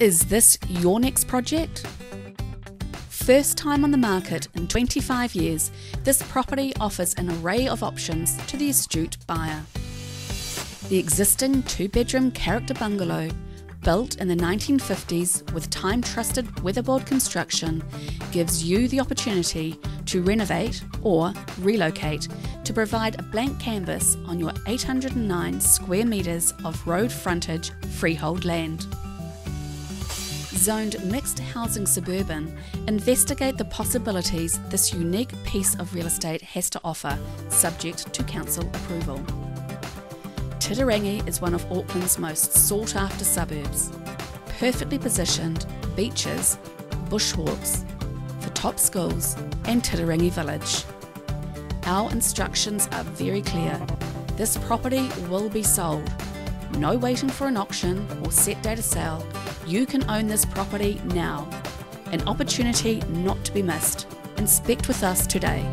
Is this your next project? First time on the market in 25 years, this property offers an array of options to the astute buyer. The existing two bedroom character bungalow, built in the 1950s with time trusted weatherboard construction, gives you the opportunity to renovate or relocate to provide a blank canvas on your 809 square metres of road frontage freehold land zoned mixed housing suburban, investigate the possibilities this unique piece of real estate has to offer, subject to council approval. Titirangi is one of Auckland's most sought after suburbs. Perfectly positioned, beaches, bushwalks, for top schools, and Titirangi Village. Our instructions are very clear. This property will be sold. No waiting for an auction or set date of sale you can own this property now. An opportunity not to be missed. Inspect with us today.